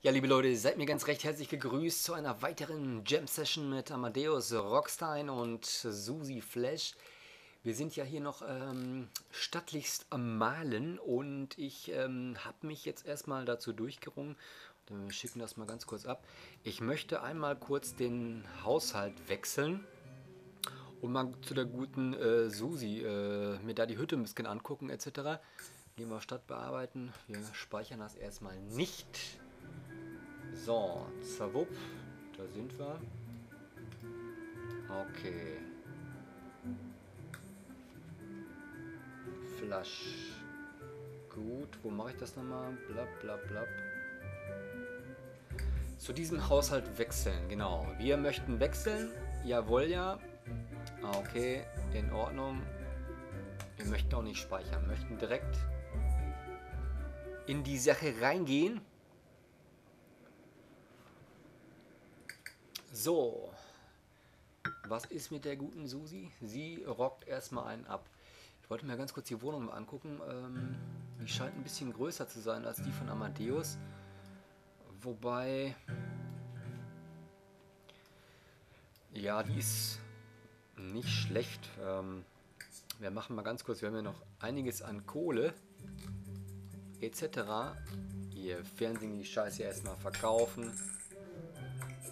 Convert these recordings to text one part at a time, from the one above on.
Ja, liebe Leute, seid mir ganz recht herzlich gegrüßt zu einer weiteren Jam-Session mit Amadeus Rockstein und Susi Flash. Wir sind ja hier noch ähm, stattlichst am Malen und ich ähm, habe mich jetzt erstmal dazu durchgerungen. Wir schicken das mal ganz kurz ab. Ich möchte einmal kurz den Haushalt wechseln und mal zu der guten äh, Susi äh, mir da die Hütte ein bisschen angucken etc. Gehen wir Stadt bearbeiten. Wir speichern das erstmal nicht. So, zawupp, da sind wir. Okay. Flash. Gut, wo mache ich das nochmal? Blab, blab, blab. Zu diesem Haushalt wechseln, genau. Wir möchten wechseln. Jawohl, ja. Okay, in Ordnung. Wir möchten auch nicht speichern. Wir möchten direkt in die Sache reingehen. So. Was ist mit der guten Susi? Sie rockt erstmal einen ab. Ich wollte mir ganz kurz die Wohnung mal angucken. Ähm, die scheint ein bisschen größer zu sein als die von Amadeus. Wobei... Ja, die ist nicht schlecht. Ähm, wir machen mal ganz kurz, wir haben ja noch einiges an Kohle etc. Hier Fernsehen die Scheiße erstmal verkaufen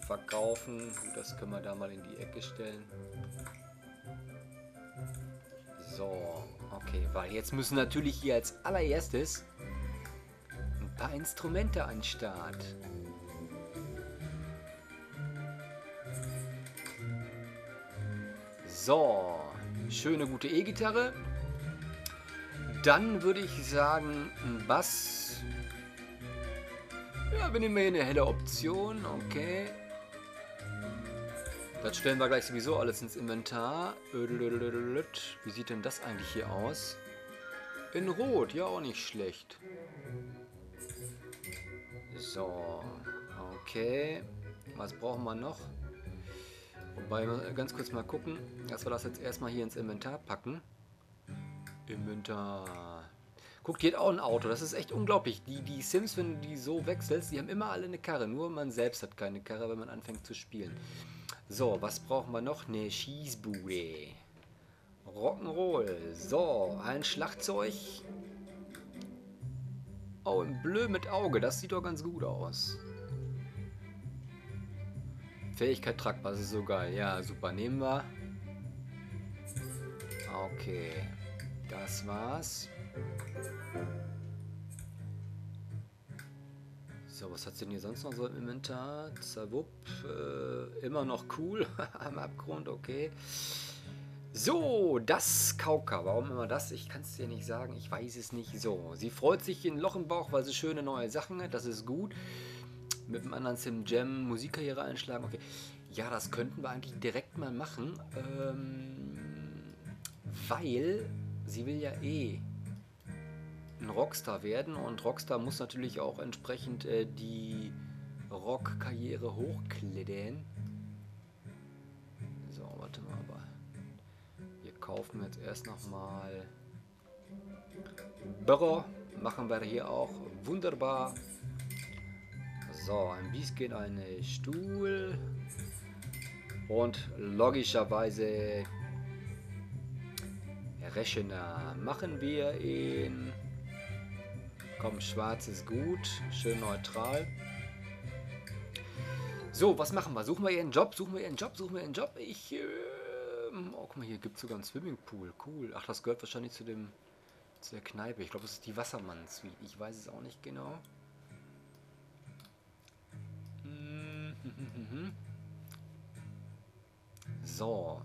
verkaufen. Das können wir da mal in die Ecke stellen. So, okay, weil jetzt müssen natürlich hier als allererstes ein paar Instrumente an den Start. So, schöne gute E-Gitarre. Dann würde ich sagen, ein Bass. Ja, wir nehmen hier eine helle Option, okay. Das stellen wir gleich sowieso alles ins Inventar. Wie sieht denn das eigentlich hier aus? In Rot, ja auch nicht schlecht. So, okay. Was brauchen wir noch? Wobei, ganz kurz mal gucken, dass wir das jetzt erstmal hier ins Inventar packen. Inventar. Guckt, hier hat auch ein Auto. Das ist echt unglaublich. Die, die Sims, wenn du die so wechselst, die haben immer alle eine Karre. Nur man selbst hat keine Karre, wenn man anfängt zu spielen. So, was brauchen wir noch? Eine Schießbude. Rock'n'Roll. So, ein Schlagzeug. Oh, ein Blö mit Auge. Das sieht doch ganz gut aus. Fähigkeit tragbar, das ist so geil. Ja, super. Nehmen wir. Okay. Das war's. So, was hat sie denn hier sonst noch so im Inventar? Zawupp, äh, immer noch cool am Abgrund, okay. So, das Kauka. Warum immer das? Ich kann es dir nicht sagen. Ich weiß es nicht. So, sie freut sich in Loch im Bauch, weil sie schöne neue Sachen hat. Das ist gut. Mit dem anderen Sim Jam Musikkarriere einschlagen. Okay. Ja, das könnten wir eigentlich direkt mal machen. Ähm, weil sie will ja eh ein Rockstar werden und Rockstar muss natürlich auch entsprechend äh, die Rockkarriere hochklettern. So, warte mal, aber wir kaufen jetzt erst nochmal Büro, machen wir hier auch wunderbar. So, ein bisschen eine Stuhl und logischerweise Rechner machen wir ihn Komm, schwarz ist gut. Schön neutral. So, was machen wir? Suchen wir ihren Job? Suchen wir ihren Job? Suchen wir ihren Job? Ich. Äh, oh, guck mal, hier gibt es sogar einen Swimmingpool. Cool. Ach, das gehört wahrscheinlich zu dem. zu der Kneipe. Ich glaube, das ist die Wassermann-Suite. Ich weiß es auch nicht genau. So.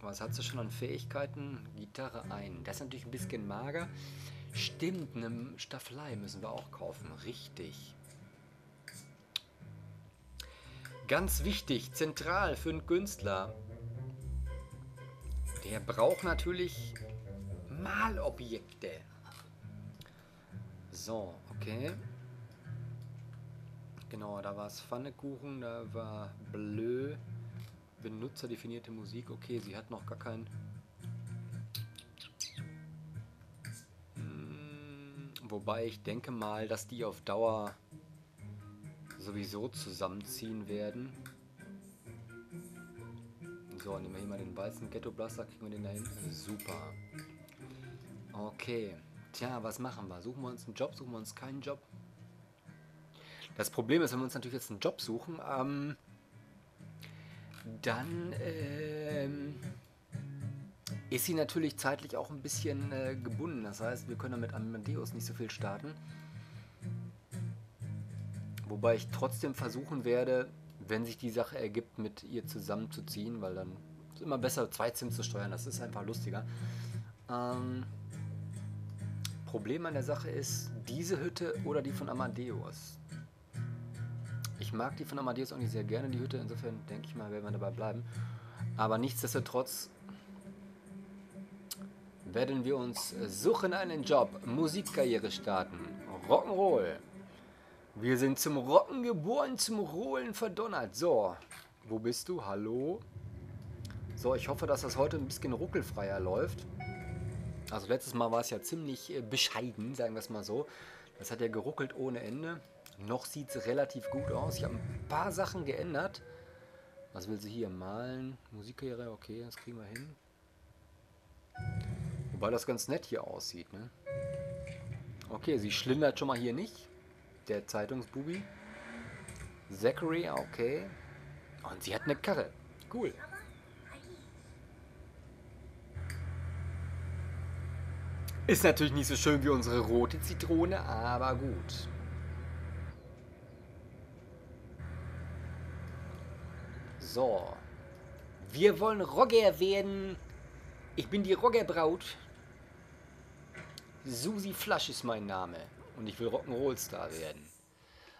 Was hat sie schon an Fähigkeiten? Gitarre ein. Das ist natürlich ein bisschen mager. Stimmt, eine Staffelei müssen wir auch kaufen. Richtig. Ganz wichtig, zentral für einen Künstler. Der braucht natürlich Malobjekte. So, okay. Genau, da war es Pfannekuchen, da war Blö. Benutzerdefinierte Musik. Okay, sie hat noch gar kein Wobei ich denke mal, dass die auf Dauer sowieso zusammenziehen werden. So, nehmen wir hier mal den weißen Ghetto Blaster, kriegen wir den da hin. Super. Okay. Tja, was machen wir? Suchen wir uns einen Job, suchen wir uns keinen Job? Das Problem ist, wenn wir uns natürlich jetzt einen Job suchen, ähm, dann ähm, ist sie natürlich zeitlich auch ein bisschen äh, gebunden. Das heißt, wir können mit Amadeus nicht so viel starten. Wobei ich trotzdem versuchen werde, wenn sich die Sache ergibt, mit ihr zusammenzuziehen, weil dann ist es immer besser, zwei Zins zu steuern. Das ist einfach lustiger. Ähm, Problem an der Sache ist, diese Hütte oder die von Amadeus. Ich mag die von Amadeus auch nicht sehr gerne, die Hütte. Insofern denke ich mal, werden wir dabei bleiben. Aber nichtsdestotrotz werden wir uns suchen einen Job, Musikkarriere starten, Rock'n'Roll. Wir sind zum Rocken geboren, zum Rollen verdonnert. So, wo bist du? Hallo? So, ich hoffe, dass das heute ein bisschen ruckelfreier läuft. Also letztes Mal war es ja ziemlich äh, bescheiden, sagen wir es mal so. Das hat ja geruckelt ohne Ende. Noch sieht es relativ gut aus. Ich habe ein paar Sachen geändert. Was will sie hier? Malen, Musikkarriere, okay, das kriegen wir hin. Wobei das ganz nett hier aussieht, ne? Okay, sie schlindert schon mal hier nicht der Zeitungsbubi. Zachary, okay. Und sie hat eine Karre. Cool. Ist natürlich nicht so schön wie unsere rote Zitrone, aber gut. So. Wir wollen Roger werden. Ich bin die Roger-Braut. Susi Flasch ist mein Name und ich will Rock'n'Roll-Star werden.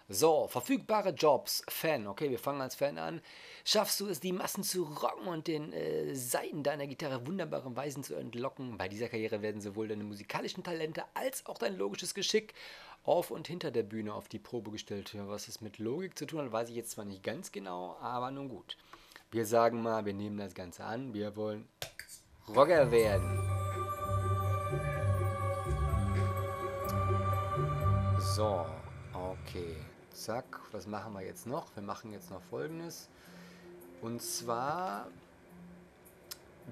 So, verfügbare Jobs. Fan. Okay, wir fangen als Fan an. Schaffst du es, die Massen zu rocken und den äh, Seiten deiner Gitarre wunderbare Weisen zu entlocken? Bei dieser Karriere werden sowohl deine musikalischen Talente als auch dein logisches Geschick auf und hinter der Bühne auf die Probe gestellt. Was es mit Logik zu tun hat, weiß ich jetzt zwar nicht ganz genau, aber nun gut. Wir sagen mal, wir nehmen das Ganze an. Wir wollen Rocker werden. So, okay. Zack, was machen wir jetzt noch? Wir machen jetzt noch folgendes. Und zwar,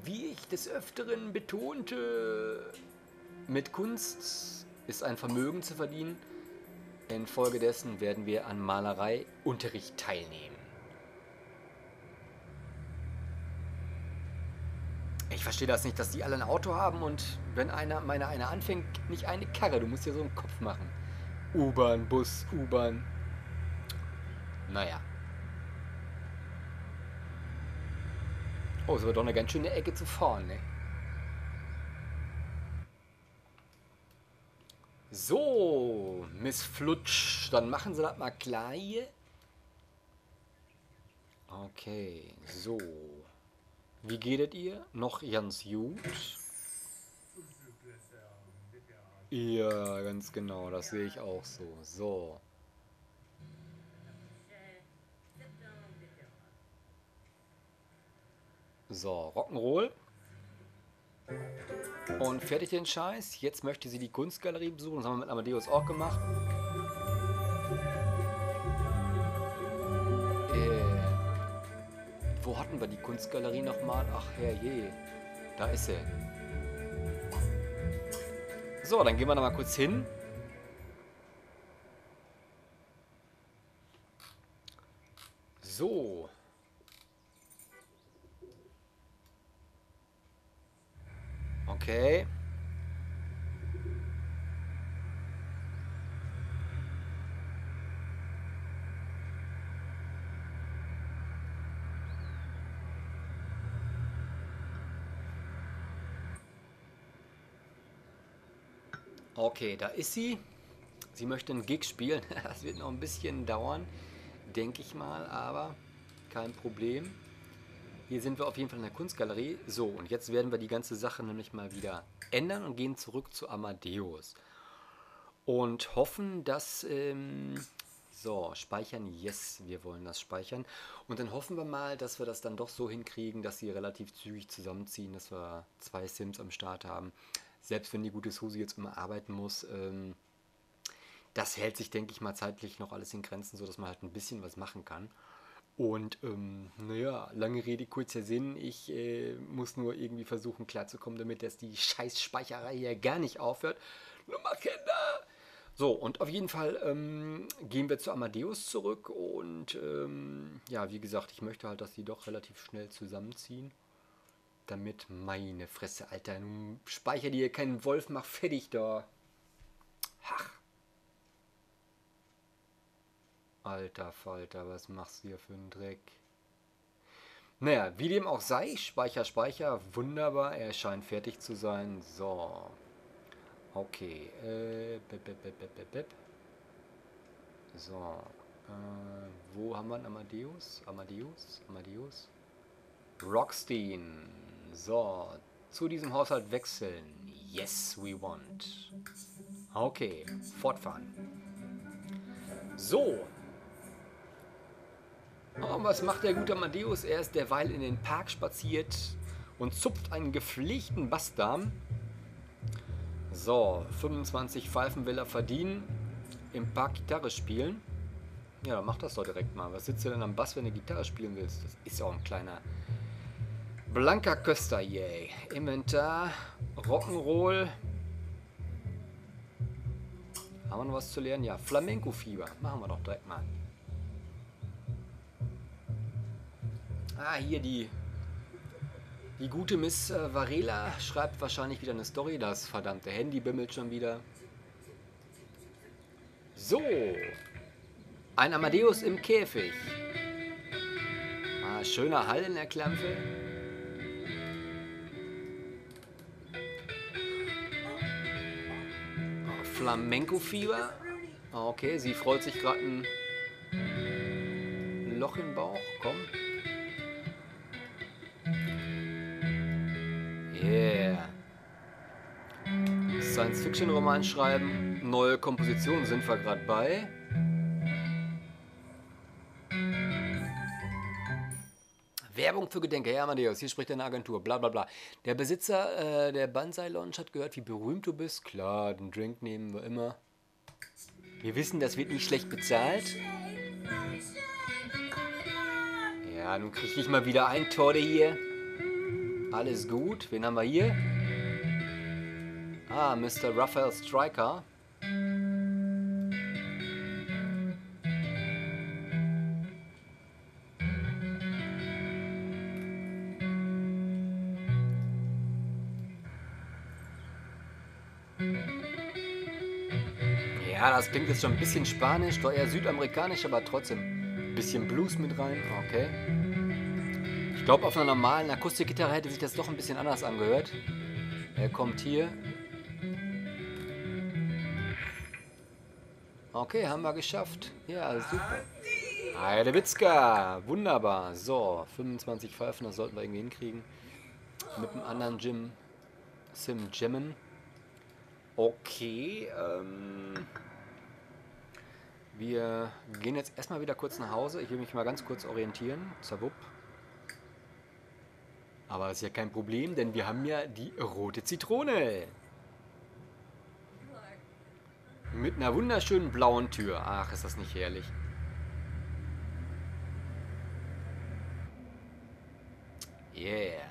wie ich des Öfteren betonte, mit Kunst ist ein Vermögen zu verdienen. Infolgedessen werden wir an Malereiunterricht teilnehmen. Ich verstehe das nicht, dass die alle ein Auto haben und wenn einer meiner eine anfängt, nicht eine Karre. Du musst dir so einen Kopf machen. U-Bahn, Bus, U-Bahn. Naja. Oh, es war doch eine ganz schöne Ecke zu fahren, ne? So, Miss Flutsch, dann machen Sie das mal klar hier. Okay, so. Wie geht es ihr? Noch ganz gut. Ja, ganz genau, das sehe ich auch so. So. So, Rock'n'Roll. Und fertig den Scheiß. Jetzt möchte sie die Kunstgalerie besuchen. Das haben wir mit Amadeus auch gemacht. Äh, wo hatten wir die Kunstgalerie nochmal? Ach herrje. Da ist sie. So, dann gehen wir noch mal kurz hin. So. Okay. Okay, da ist sie. Sie möchte einen Gig spielen. Das wird noch ein bisschen dauern, denke ich mal, aber kein Problem. Hier sind wir auf jeden Fall in der Kunstgalerie. So, und jetzt werden wir die ganze Sache nämlich mal wieder ändern und gehen zurück zu Amadeus. Und hoffen, dass... Ähm, so, speichern, yes, wir wollen das speichern. Und dann hoffen wir mal, dass wir das dann doch so hinkriegen, dass sie relativ zügig zusammenziehen, dass wir zwei Sims am Start haben selbst wenn die gute Susi jetzt immer arbeiten muss, ähm, das hält sich, denke ich mal, zeitlich noch alles in Grenzen, sodass man halt ein bisschen was machen kann. Und ähm, naja, lange Rede, kurzer Sinn. Ich äh, muss nur irgendwie versuchen klarzukommen, damit dass die scheiß Speicherei hier gar nicht aufhört. Nummer Kinder! So, und auf jeden Fall ähm, gehen wir zu Amadeus zurück und ähm, ja, wie gesagt, ich möchte halt, dass die doch relativ schnell zusammenziehen. Damit meine Fresse, Alter, nun speicher dir keinen Wolf, mach fertig da. Ach. Alter Falter, was machst du hier für einen Dreck? Naja, wie dem auch sei, Speicher, Speicher, wunderbar, er scheint fertig zu sein. So. Okay. Äh, bip, bip, bip, bip, So. Äh, wo haben wir einen Amadeus? Amadeus? Amadeus? Rockstein. So. Zu diesem Haushalt wechseln. Yes, we want. Okay. Fortfahren. So. Oh, was macht der gute Amadeus? Er ist derweil in den Park spaziert und zupft einen gepflegten Bassdarm. So, 25 Pfeifen will er verdienen. Im Park Gitarre spielen. Ja, dann mach das doch direkt mal. Was sitzt du denn am Bass, wenn du Gitarre spielen willst? Das ist ja auch ein kleiner blanker Köster, yay. Inventar, Rock'n'Roll. Haben wir noch was zu lernen? Ja, Flamenco-Fieber. Machen wir doch direkt mal. Ah, hier die, die gute Miss äh, Varela schreibt wahrscheinlich wieder eine Story. Das verdammte Handy bimmelt schon wieder. So. Ein Amadeus im Käfig. Ah, schöner Hall in der Klampe. Flamenco-Fieber. Okay, sie freut sich gerade ein Loch im Bauch. Komm. Yeah. Science-Fiction-Roman schreiben. Neue Kompositionen sind wir gerade bei. Werbung für Gedenke. Ja, Amadeus, hier spricht eine Agentur. Bla bla bla. Der Besitzer äh, der Banzai Lounge hat gehört, wie berühmt du bist. Klar, den Drink nehmen wir immer. Wir wissen, das wird nicht schlecht bezahlt. Ja, nun kriege ich mal wieder ein Tode hier. Alles gut. Wen haben wir hier? Ah, Mr. Raphael Striker. Das klingt jetzt schon ein bisschen spanisch, doch eher südamerikanisch, aber trotzdem ein bisschen Blues mit rein. Okay. Ich glaube, auf einer normalen Akustikgitarre hätte sich das doch ein bisschen anders angehört. Er kommt hier. Okay, haben wir geschafft. Ja, super. Heidewitzka, wunderbar. So, 25 Pfeifen, das sollten wir irgendwie hinkriegen. Mit einem anderen Gym, Sim Gemmen. Okay, ähm, wir gehen jetzt erstmal wieder kurz nach Hause. Ich will mich mal ganz kurz orientieren. Zawupp. Aber das ist ja kein Problem, denn wir haben ja die rote Zitrone. Mit einer wunderschönen blauen Tür. Ach, ist das nicht herrlich. Yeah.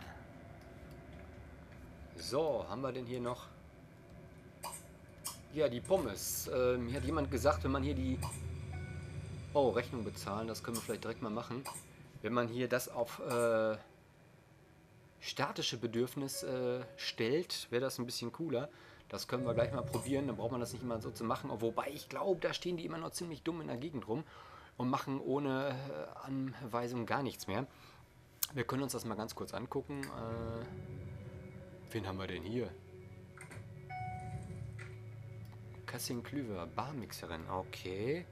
So, haben wir denn hier noch... Ja, die Pommes. Ähm, hier hat jemand gesagt, wenn man hier die... Oh, Rechnung bezahlen, das können wir vielleicht direkt mal machen. Wenn man hier das auf... Äh statische Bedürfnis äh, stellt, wäre das ein bisschen cooler. Das können wir gleich mal probieren, dann braucht man das nicht immer so zu machen. Wobei ich glaube, da stehen die immer noch ziemlich dumm in der Gegend rum und machen ohne äh, Anweisung gar nichts mehr. Wir können uns das mal ganz kurz angucken. Äh, wen haben wir denn hier? Cassin Klüver, Barmixerin, okay.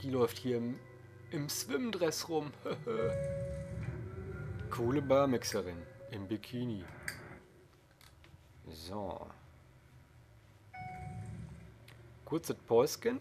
Die läuft hier im im Swimdress rum. Coole Barmixerin im Bikini. So. Kurzes Päuschen.